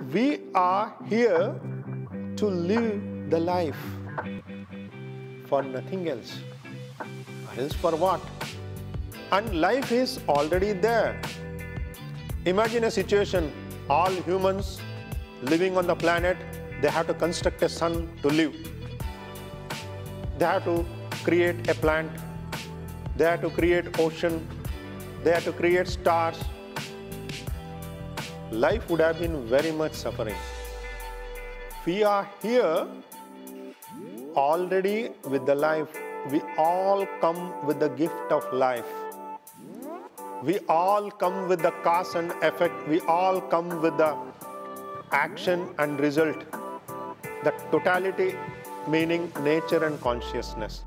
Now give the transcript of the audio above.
We are here to live the life for nothing else. Else for what? And life is already there. Imagine a situation all humans living on the planet, they have to construct a sun to live. They have to create a plant. They have to create ocean. They have to create stars. Life would have been very much suffering. We are here already with the life. We all come with the gift of life. We all come with the cause and effect. We all come with the action and result. The totality meaning nature and consciousness.